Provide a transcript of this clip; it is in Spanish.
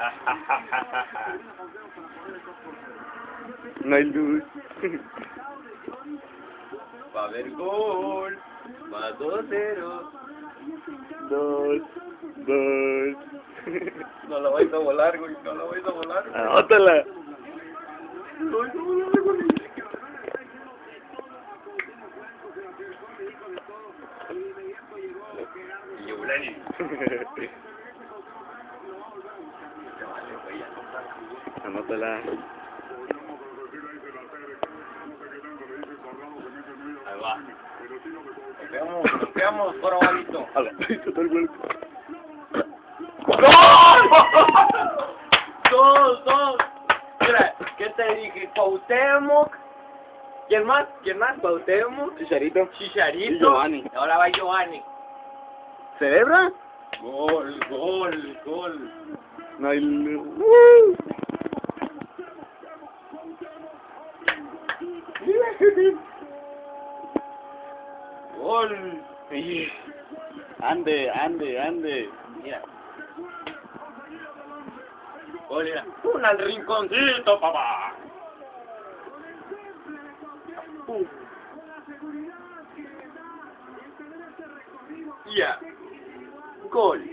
No hay luz. Va a haber gol. Va 2-0. Dos. Dos. No lo vais a volar, güey. No lo vais a volar. güey. Anótala. No vais a volar, güey. Y Yulani. Anótala. Ahí va. Nos vemos, jorobadito. A la todo el vuelco. ¡Gol! ¡Dos, dos! Mira, ¿qué te dije? Cuauhtémoc. ¿Quién más? ¿Quién más? Cuauhtémoc. Chicharito. Chicharito. Y Giovanni. Ahora va Giovanni. ¿Celebra? Gol, gol, gol. No hay Ande, ande, ande. Mira. Gol. Un al rinconcito, papá. Ya. Gol.